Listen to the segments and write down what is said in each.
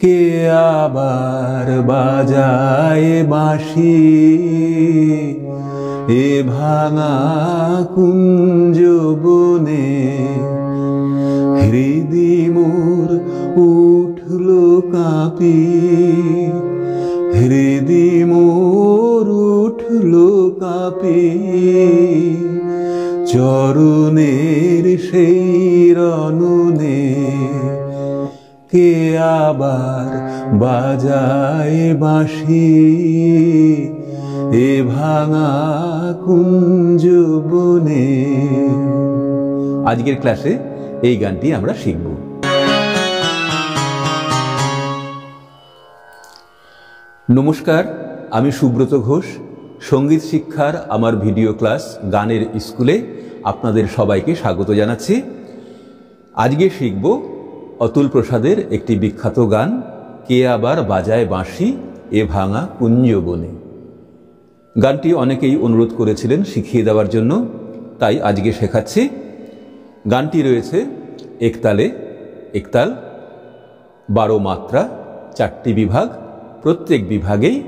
কে আবার বাজায় বাঁশি? এ ভাঙা কুঞ্জ বনে হৃদি মোর উঠল কাঁপি। হৃদি মোর উঠল কাঁপি। চরণের সেই কে আবার বাজায় বাঁশি? এ ভাঙা কুঞ্জ বনে। আজকের ক্লাসে এই গানটি আমরা শিখব। নমস্কার, আমি সুব্রত ঘোষ। সংগীত শিক্ষার আমার ভিডিও ক্লাস গানের স্কুলে আপনাদের সবাইকে স্বাগত জানাচ্ছি। আজকে শিখব অতুল প্রসাদের একটি বিখ্যাত গান, কে আবার বাজায় বাঁশি, এ ভাঙা কুঞ্জ বনে। গানটি অনেকেই অনুরোধ করেছিলেন শিখিয়ে দেওয়ার জন্য, তাই আজকে শেখাচ্ছি। গানটি রয়েছে একতালে, একতাল, বারো মাত্রা, চারটি বিভাগ, প্রত্যেক বিভাগেই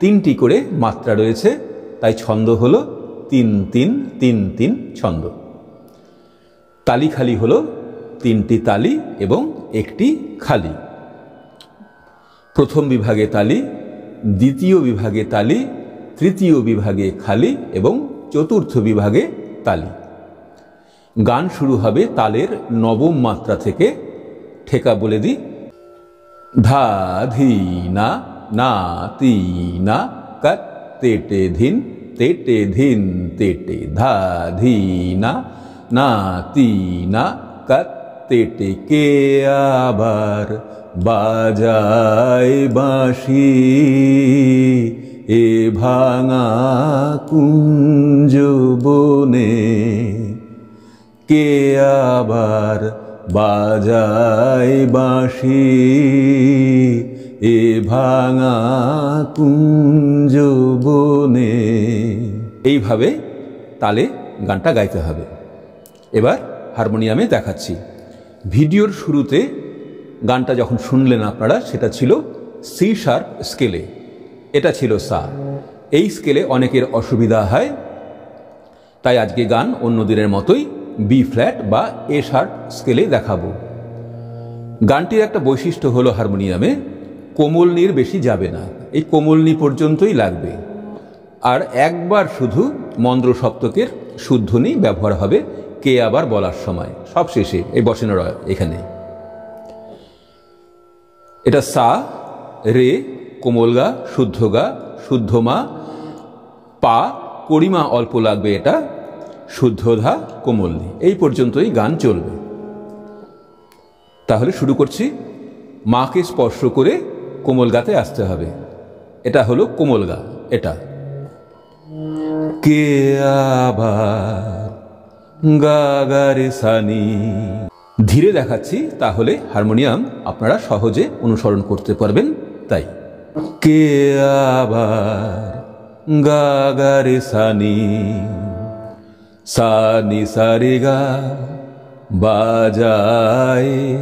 তিনটি করে মাত্রা রয়েছে, তাই ছন্দ হল তিন তিন তিন তিন ছন্দ। তালি খালি হল তিনটি তালি এবং একটি খালি। প্রথম বিভাগে তালি, দ্বিতীয় বিভাগে তালি, তৃতীয় বিভাগে খালি এবং চতুর্থ বিভাগে তালি। গান শুরু হবে তালের নবম মাত্রা থেকে। ঠেকা বলে দিই। ধা, ধি, না না, তি, না কাত তেটে ধিন তেটে ধিন তেটে ধা, ধি, না না, তি, না কাত তেটে কে আবার বাজায় বাঁশি। এ ভাঙা কুঞ্জ বনে কে আবার বাজায় বাঁশি? এ ভাঙা কুঞ্জ বনে। এইভাবে তালে গানটা গাইতে হবে। এবার হারমোনিয়ামে দেখাচ্ছি। ভিডিওর শুরুতে গানটা যখন শুনলেন আপনারা, সেটা ছিল সি শার্প স্কেলে এটা ছিল সা। এই স্কেলে অনেকের অসুবিধা হয়। তাই আজকে গান অন্য দিনের মতোই বি ফ্ল্যাট বা এ শার্প স্কেলে দেখাবো। গানটির একটা বৈশিষ্ট্য হলো হারমোনিয়ামে কোমলনির বেশি যাবে না। এই কোমলনি পর্যন্তই লাগবে। আর একবার শুধু মন্দ্র সপ্তকের শুদ্ধনি ব্যবহার হবে। কে আবার বলার সময়? সব শেষে, এই বসেন এখানে। এটা সা, রে কোমল গা শুদ্ধ গা শুদ্ধ মা পা করিমা অল্প লাগবে এটা, শুদ্ধধা, কোমলনি। এই পর্যন্তই গান চলবে। তাহলে শুরু করছি। মাকে স্পর্শ করে কোমল গাতে আসতে হবে। এটা হলো কোমল গা এটা। কে আবার সানি। ধীরে দেখাচ্ছি, তাহলে হারমোনিয়াম আপনারা সহজে অনুসরণ করতে পারবেন, তাই। কে আবার গাগারে সানি? সানি সারে গা বাজায়।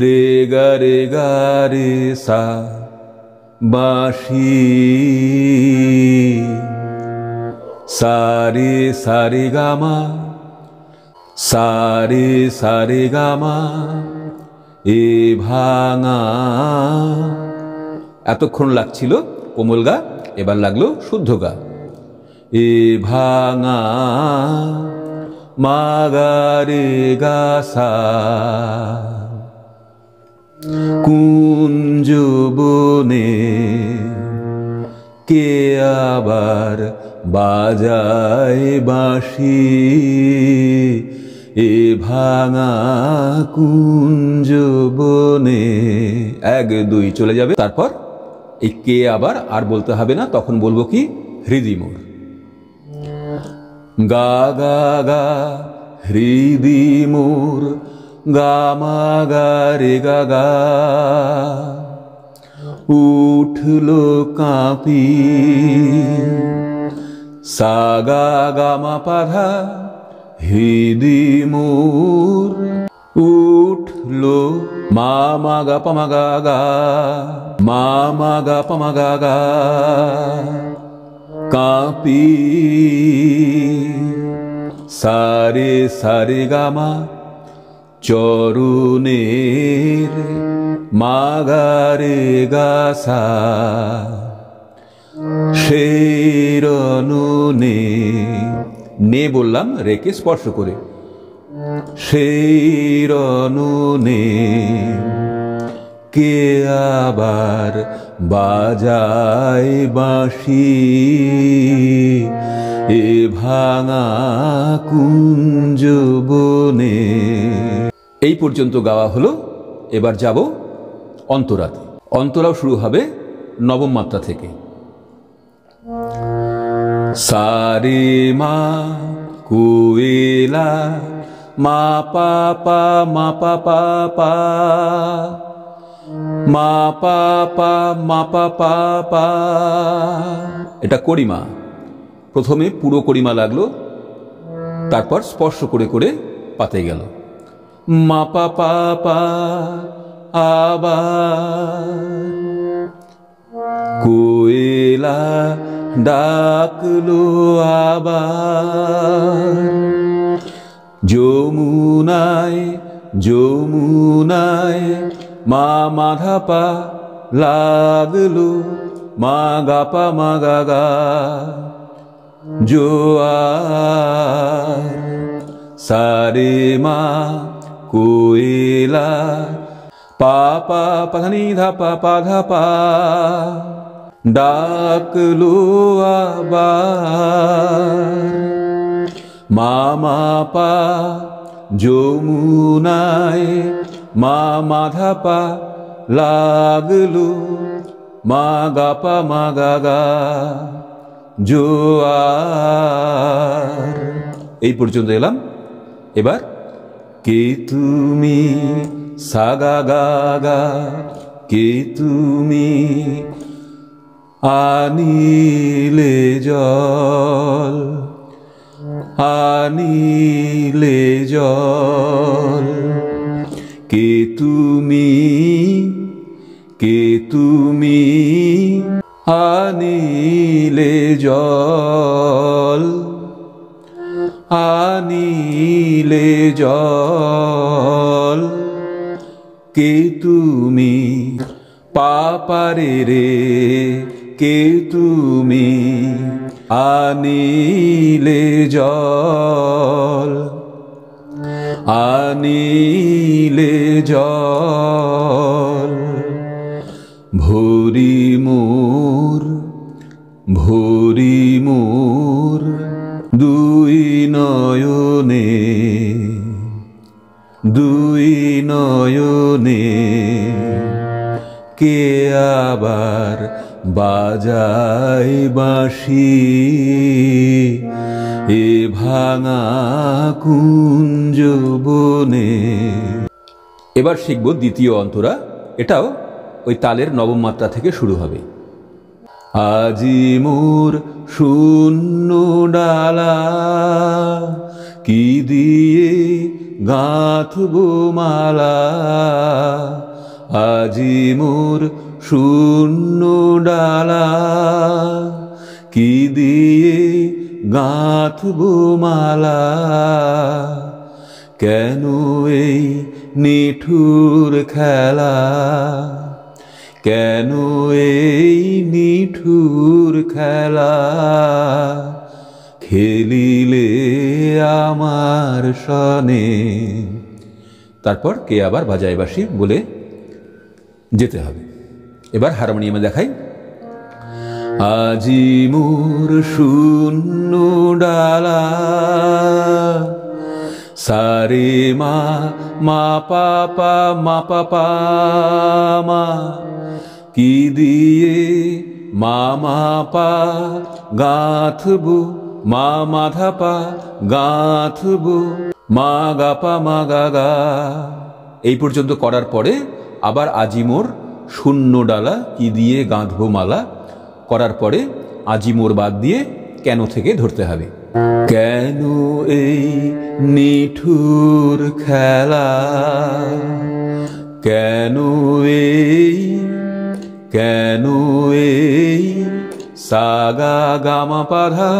রে গা রে গা, রে সা বাঁশি। সারে সারে গামা, সারে সারে গামা, এ ভাঙা। এতক্ষণ লাগছিল কোমল গা, এবার লাগল শুদ্ধ গা। এ ভাঙা, মাগারে গাসা। কুঞ্জ বনে কে আবার বাজায় বাঁশি, এ ভাঙা কুঞ্জ বনে। এক, দুই, চলে যাবে। তারপর এই কে আবার আর বলতে হবে না, তখন বলব কি? হৃদি মোর। গা গা গা, হৃদি মোর, গা, মা, গা, রে, গা গা। উঠল কাঁপি। সাগা গামা পাধা হৃদি মোর উঠল মা মা গা পা মা গা গা মা মা গা পা মা গা গা কাঁপি সারে সারে গামা চরুণের মাগারে গাসা। শেরনুনে নে। নে বললাম রেকে স্পর্শ করে। শেরনুনে কে আবার বাজায় বাঁশি? এ ভাঙা কুঞ্জ বনে। এই পর্যন্ত গাওয়া হলো। এবার যাব অন্তরাতে। অন্তরাও শুরু হবে নবম মাত্রা থেকে। সারে মা কুয়েলা মা পা পা মা পা পা। মা পা পা মা পা পা। এটা করিমা। প্রথমে পুরো করিমা লাগল, তারপর স্পর্শ করে করে পাতে গেল। মা পা পা, আবার। কোয়েলা ডাকলো আবার, যমুনায় যমুনায় মা মাধাপা লাগল, মা গাপা, মা গাগা, জোয়ার, সারে মা কোয়েলা পাপা পাধানি ধাপা পাধাপা ডাকলো আবার। মামা পা যমুনায় মা মাধাপা লাগল। মা গাপা মা গাগা জোয়ার। এই পর্যন্ত এলাম। এবার কে তুমি সাগা গাগা কে তুমি আনিলে জল আনিলে জল। কে তুমি কে তুমি আনিলে জল আনিলে জল। কে তুমি পাপারে রে কে তুমি? আনিলে জল। আনিলে জল। ভরি মোর ভরি মোর দুই নয়নে দুই নয়নে কে আবার বাজাই বাঁশি? এ ভাঙা কুঞ্জ বনে। এবার শিখব দ্বিতীয় অন্তরা। এটাও ওই তালের নবম মাত্রা থেকে শুরু হবে। আজি মোর শূন্য ডালা, কি দিয়ে গাঁথবো মালা? আজি মোর শূন্য ডালা, কি দিয়ে গাঁথবো মালা? কেন এই নিঠুর খেলা? কেন এই নিঠুর খেলা? খেলিলে আমার সনে। তারপর কে আবার বাজায় বলে যেতে হবে। এবার হারমোনিয়ামে দেখাই। আজি মোর শূন্য ডালা, সারে মা মা পা পা মা পা পা মা, কি দিয়ে মা মা পা গাঁথবো, মা মাধা পা গাঁথবো, মা গা পা, মা গা গা। এই পর্যন্ত করার পরে আবার আজিমোর শূন্য ডালা কি দিয়ে গাঁথবো মালা করার পরে আজিমোর বাদ দিয়ে কেন থেকে ধরতে হবে? কেন এই নিঠুর খেলা? কেন এই কেন এই সাগা গামা পাধা?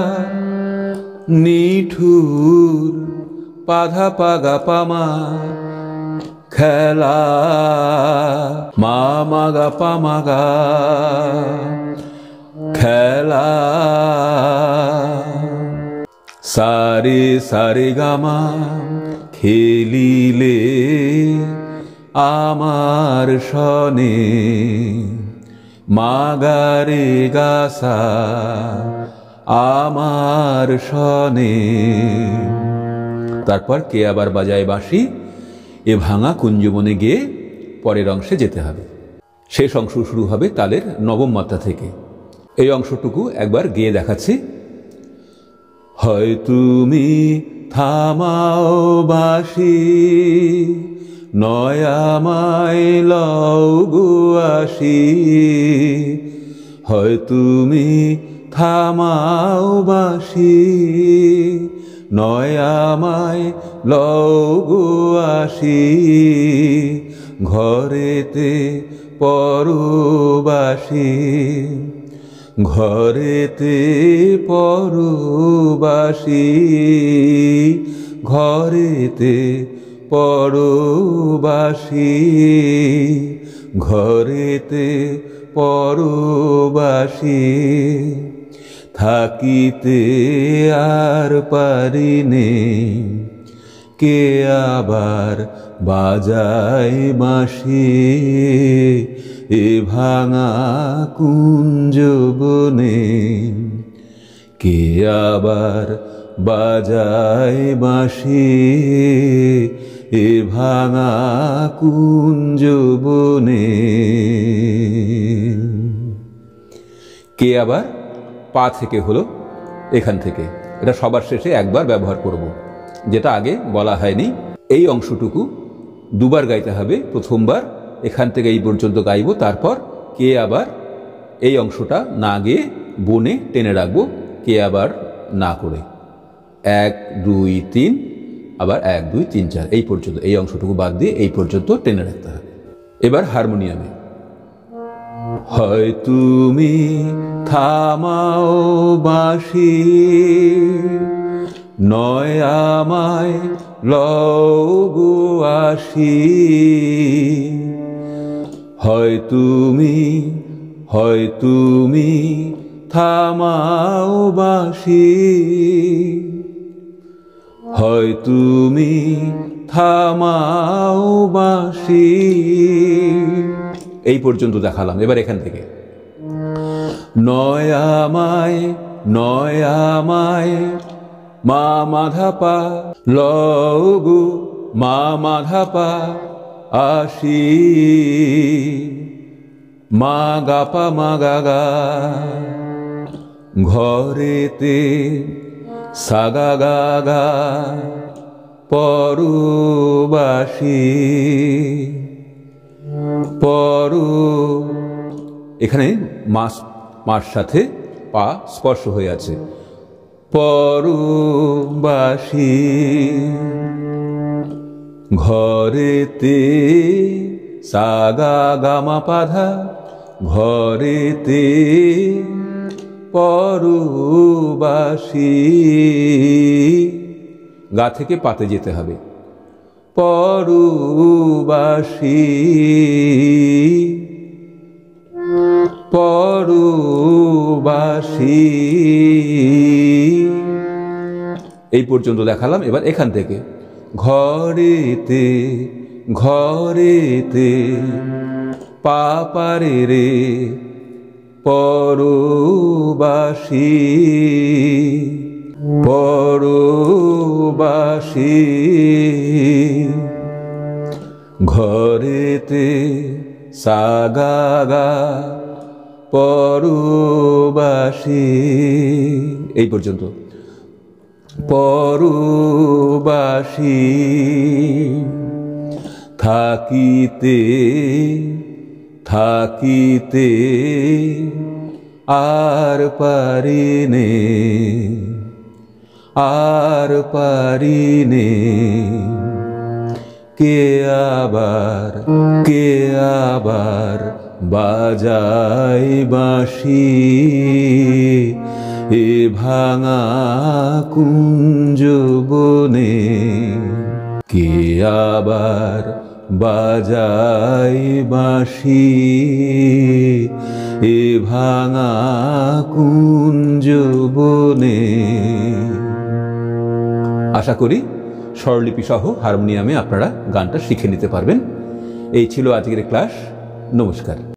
নিঠুর পাধা পাগা পামা? খেলা। মা মাগা পামাগা খেলা। সারে সারে গামা খেলিলে আমার সনে মাগারে গাসা আমার সনে তারপর কে আবার বাজায় বাঁশি? এ ভাঙা কুঞ্জবনে গিয়ে পরের অংশে যেতে হবে। শেষ অংশ শুরু হবে তালের নবম মাত্রা থেকে। এই অংশটুকু একবার গিয়ে দেখাচ্ছি। হয় তুমি থামাও বাসি নয়ামায় লও গুয়াসি হয় তুমি থামাও বাসি নয়ামায় লও গুয়াসি ঘরেতে পরবাসী ঘরেতে পরবাসী ঘরেতে পরবাসী ঘরেতে পরবাসী। থাকিতে আর পারিনে। কে আবার বাজায় বাঁশি? এ ভাঙা কুঞ্জ বনে। কে আবার বাজায় বাঁশি? এ ভাঙা কুঞ্জ বনে। কে আবার? পা থেকে হলো এখান থেকে। এটা সবার শেষে একবার ব্যবহার করব। যেটা আগে বলা হয়নি। এই অংশটুকু দুবার গাইতে হবে প্রথমবার। এখান থেকে এই পর্যন্ত গাইব, তারপর কে আবার এই অংশটা না গিয়ে বনে টেনে রাখব, কে আবার না করে। এক, দুই, তিন, আবার এক, দুই, তিন, চার। এই পর্যন্ত, এই অংশটুকু বাদ দিয়ে এই পর্যন্ত টেনে রাখতে হবে। এবার হারমোনিয়ামে। হয় তুমি থামাও বাসি নয় আমায় লগু আসি হয় তুমি হয় তুমি থামাও বাসি হয় তুমি থামাও বাসি এই পর্যন্ত দেখালাম, এবার এখান থেকে। নয় আমায় নয় আমায়, মা মাধাপা লগু মা মাধাপা আসি। মা গাপা মা গাগা ঘরেতে সাগা গাগা পরবাসী। পরু। এখানে মাস মার সাথে পা স্পর্শ হয়ে আছে। পরবাসী, ঘরেতে সাগা গামা পাধা ঘরেতে পরবাসী। গা থেকে পাতে যেতে হবে। পরবাসী। পরবাসী। এই পর্যন্ত দেখালাম এবার এখান থেকে। ঘরেতে ঘরেতে পাপারে রে পরবাসী। পরবাসী ঘরেতে সাগাগা পরবাসী এই পর্যন্ত। পরবাসী থাকিতে থাকিতে আর পারিনে। আর পারিনে। কে আবার কে আবার বাজাই বাঁশি? এ ভাঙা কুঞ্জ বনে কে আবার বাজাই বাঁশি? এ ভাঙা কুঞ্জ বনে আশা করি স্বরলিপি সহ হারমোনিয়ামে আপনারা গানটা শিখে নিতে পারবেন। এই ছিল আজকের ক্লাস। নমস্কার।